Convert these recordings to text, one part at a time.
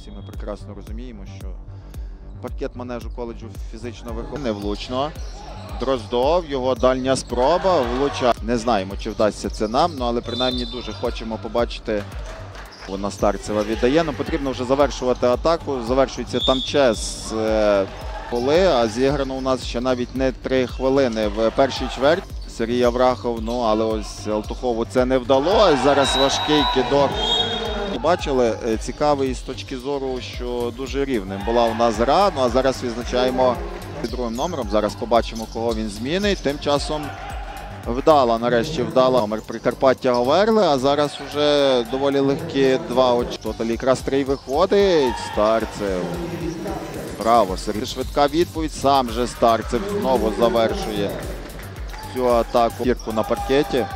Всі ми прекрасно розуміємо, що паркет манежу коледжу фізично виховання невлучно. Дроздов, його дальня спроба влучає. Не знаємо, чи вдасться це нам, ну але принаймні дуже хочемо побачити. Вона Старцева віддає. Ну потрібно вже завершувати атаку. Завершується там час е, коли, а зіграно у нас ще навіть не три хвилини в першій чверті. Сергій Аврахов, ну але ось Алтухову це не вдалося. Зараз важкий кидок. Бачили, е, цікавий з точки зору, що дуже рівним була у нас гра. Ну а зараз відзначаємо під другим номером. Зараз побачимо, кого він змінить. Тим часом вдала, нарешті вдала номер Прикарпаття Говерли, а зараз уже доволі легкі два очі. Тоталі якраз три виходить. Старцев. Браво, Сергій. Швидка відповідь. Сам же Старцев знову завершує цю атаку Кірку на паркеті.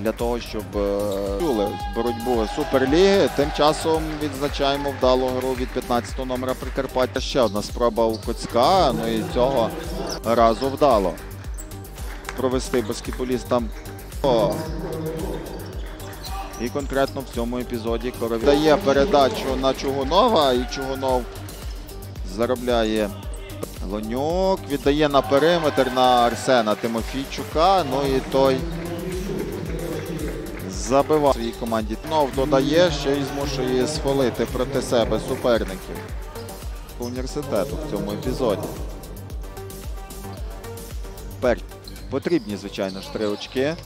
Для того, щоб е, чули боротьбу Суперліги. Тим часом відзначаємо вдалу гру від 15-го номера Прикарпаття. Ще одна спроба у Коцька. Ну і цього разу вдало. Провести баскетболістам. І конкретно в цьому епізоді Корові дає передачу на Чугунова, і Чугунов заробляє Лонюк, віддає на периметр на Арсена Тимофійчука. Ну і той забиває своїй команді. Знов додає, ще й змушує схвалити проти себе суперників університету в цьому епізоді. Тепер потрібні, звичайно ж, три очки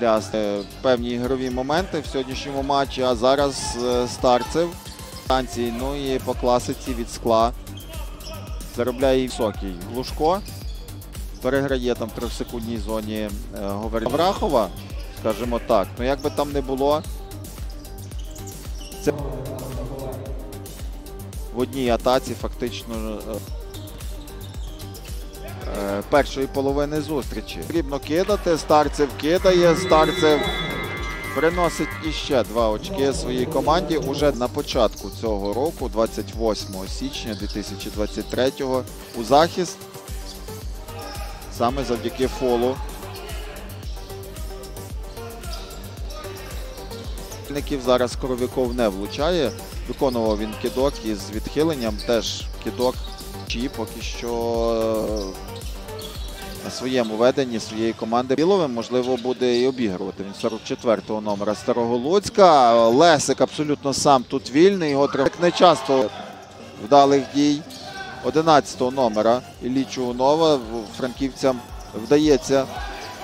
для е, певні ігрові моменти в сьогоднішньому матчі. А зараз е, старцев станції. Ну і по класиці від скла заробляє високий Глушко. Переграє там в трьохсекундній зоні е, Говор- Аврахова, скажімо так. Ну як би там не було. Це в одній атаці фактично е, е, першої половини зустрічі. Потрібно кидати. Старцев кидає. Старцев приносить іще два очки своїй команді уже на початку цього року, 28 січня 2023 у захист. Саме завдяки фолу. Зараз Коровіков не влучає. Виконував він кидок із відхиленням. Теж кидок чи поки що е, на своєму веденні своєї команди Біловим, можливо, буде і обігрувати. Він 44-го номера Старого Луцька. Лесик абсолютно сам тут вільний. Його треба не часто вдалих дій. 11-го номера Іллі Чугунова франківцям вдається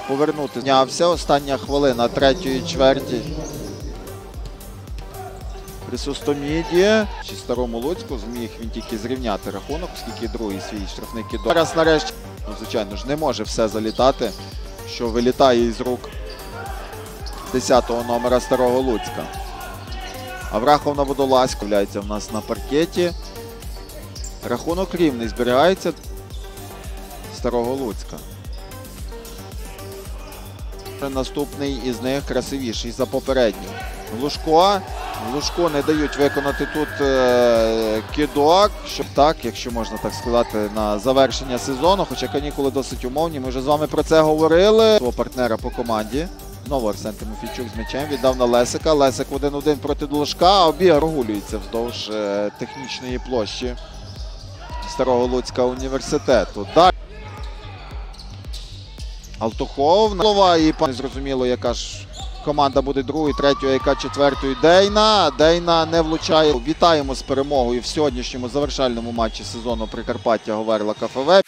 повернути. Знявся. Остання хвилина третьої чверті. Присустоміді. Чи старому Луцьку зміг він тільки зрівняти рахунок, оскільки другий свій штрафний кидок. Зараз нарешті, ну, звичайно ж, не може все залітати, що вилітає із рук 10-го номера старого Луцька. Аврахов на водолазь являється в нас на паркеті. Рахунок рівний зберігається старого Луцька. Наступний із них красивіший за попередній. Глушко. Глушко не дають виконати тут е, кидок. Щоб так, якщо можна так сказати, на завершення сезону. Хоча канікули досить умовні. Ми вже з вами про це говорили. Свого партнера по команді. Знову Арсен Тимофійчук з м'ячем віддав на Лесика. Лесик один-один проти Глушка. а Обіг прогулюється вздовж е, технічної площі Старого Луцька університету. Далі. Алтухов голова і пан зрозуміло, яка ж команда буде другою, третьою, яка четвертою. Дейна. Дейна не влучає. Вітаємо з перемогою в сьогоднішньому завершальному матчі сезону Прикарпаття Говерла КФВ.